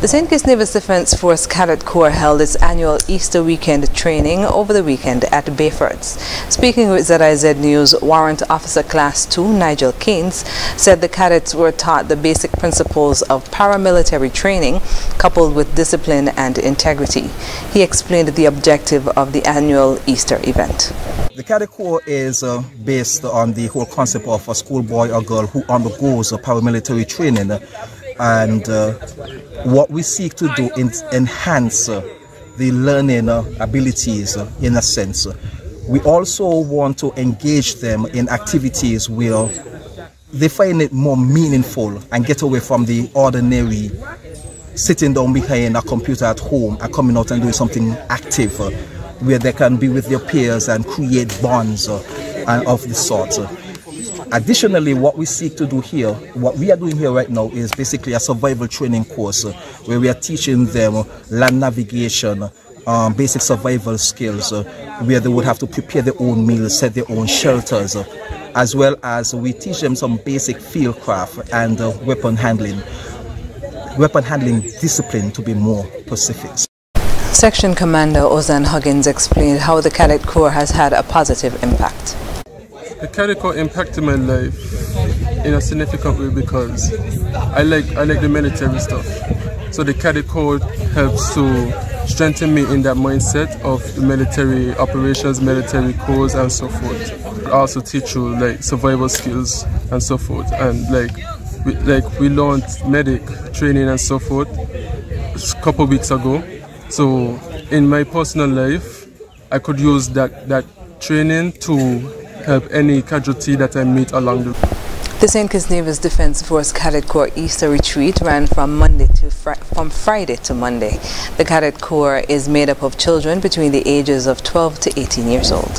The St. Kitts Nevis Defence Force Cadet Corps held its annual Easter weekend training over the weekend at Bayfords. Speaking with ZIZ News, Warrant Officer Class 2 Nigel Keynes said the cadets were taught the basic principles of paramilitary training coupled with discipline and integrity. He explained the objective of the annual Easter event. The Cadet Corps is uh, based on the whole concept of a schoolboy or girl who undergoes a paramilitary training and uh, what we seek to do is enhance uh, the learning uh, abilities uh, in a sense. We also want to engage them in activities where they find it more meaningful and get away from the ordinary sitting down behind a computer at home and coming out and doing something active uh, where they can be with their peers and create bonds uh, and of the sort. Additionally, what we seek to do here, what we are doing here right now is basically a survival training course where we are teaching them land navigation, um, basic survival skills, uh, where they would have to prepare their own meals, set their own shelters, as well as we teach them some basic field craft and uh, weapon handling, weapon handling discipline to be more specific. Section Commander Ozan Huggins explained how the Cadet Corps has had a positive impact. The Corps impacted my life in a significant way because I like I like the military stuff. So the Cadet Corps helps to strengthen me in that mindset of military operations, military corps and so forth. Also teach you like survival skills and so forth. And like we, like we learned medic training and so forth a couple weeks ago. So in my personal life, I could use that that training to help any casualty that I meet along the way. The St. Kitts Nevis Defence Force Cadet Corps Easter Retreat ran from Monday to fr from Friday to Monday. The Cadet Corps is made up of children between the ages of 12 to 18 years old.